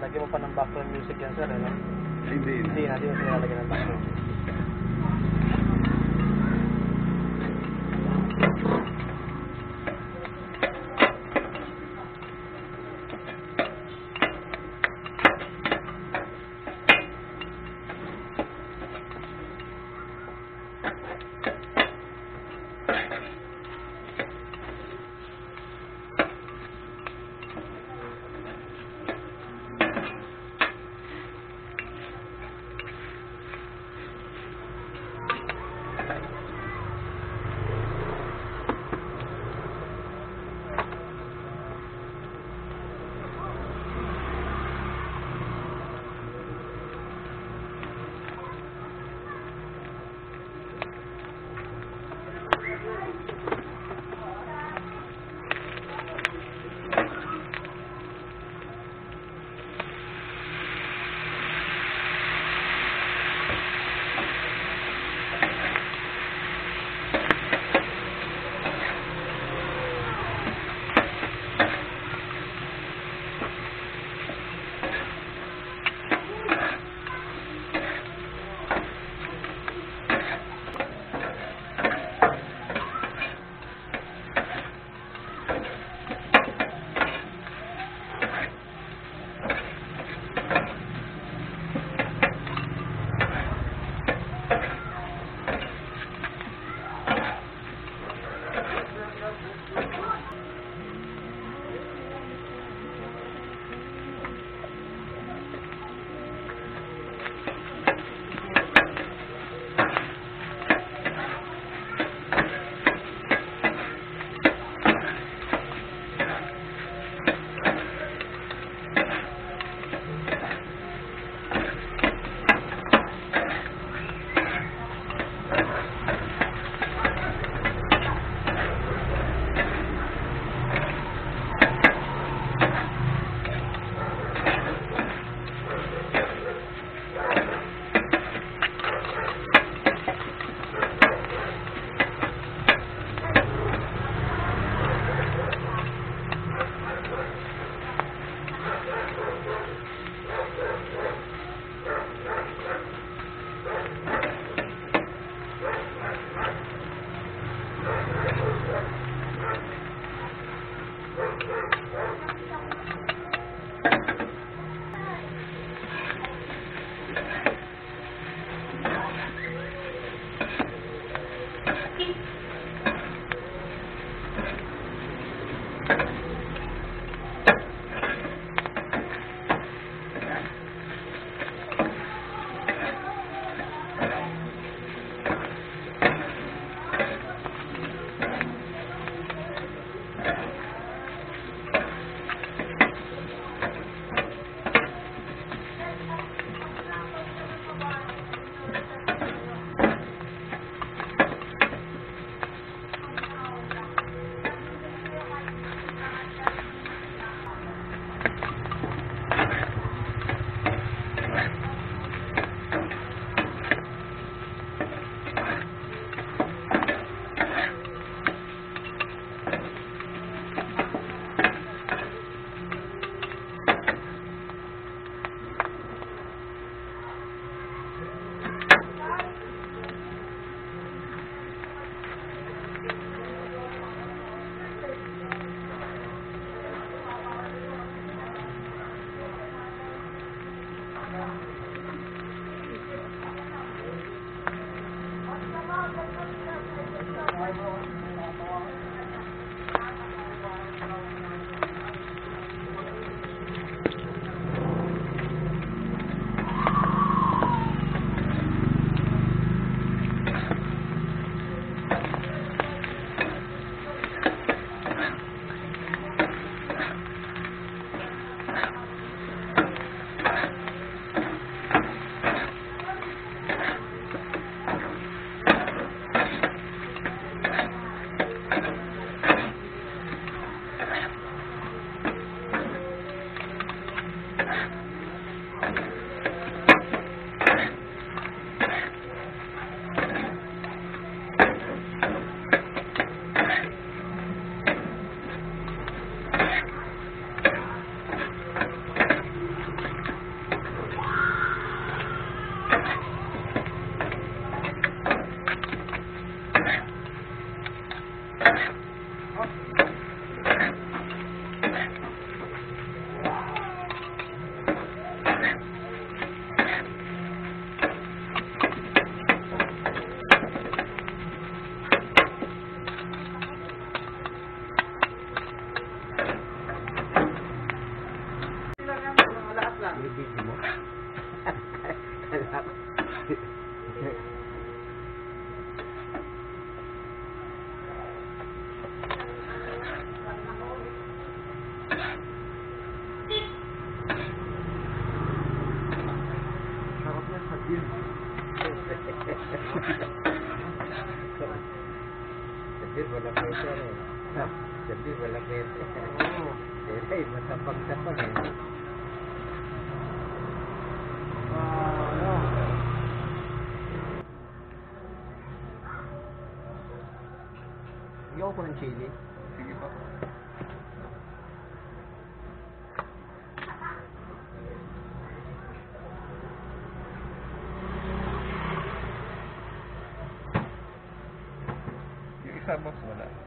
lagi mau pa musik background music yan sir, ano? Hindi. Hindi. Thank you. Pwede eh. Sabi, wala pwede. Oo. Eh, matapang-tapang eh. Ano? Bigyan ko ng chili. Sige pa. Yung isa boss wala.